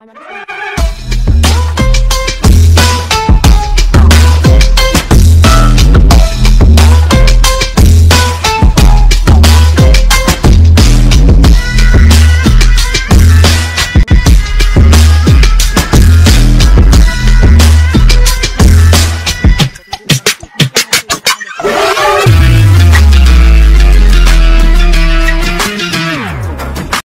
I'm understanding.